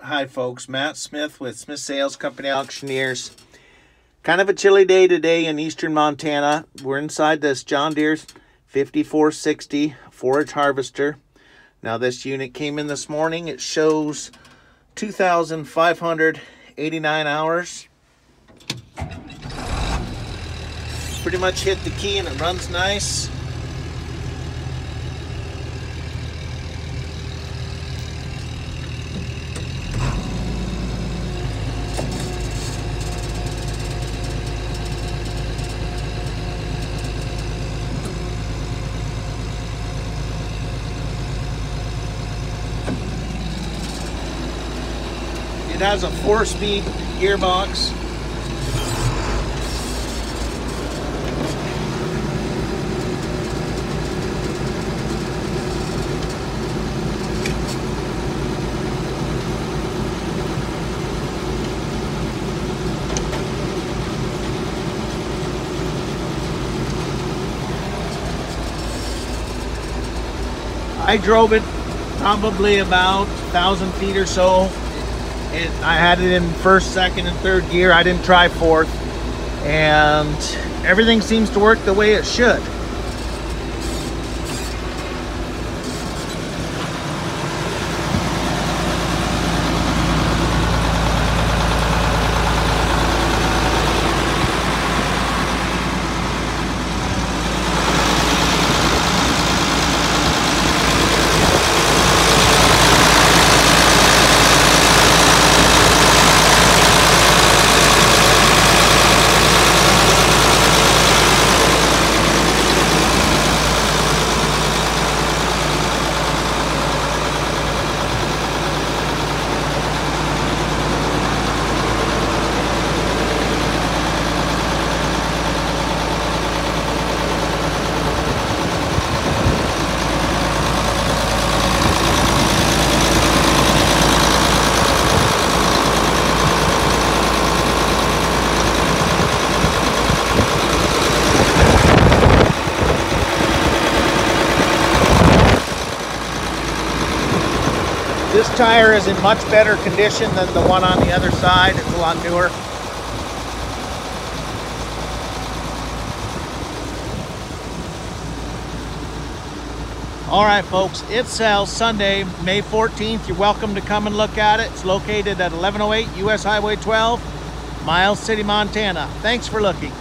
Hi, folks. Matt Smith with Smith Sales Company Auctioneers. Kind of a chilly day today in eastern Montana. We're inside this John Deere's 5460 forage harvester. Now, this unit came in this morning. It shows 2,589 hours. Pretty much hit the key and it runs nice. It has a four-speed gearbox. I drove it probably about a thousand feet or so it, I had it in first, second, and third gear. I didn't try fourth. And everything seems to work the way it should. This tire is in much better condition than the one on the other side. It's a lot newer. All right, folks, it sells Sunday, May 14th. You're welcome to come and look at it. It's located at 1108 US Highway 12, Miles City, Montana. Thanks for looking.